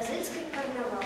Козельский карнавал.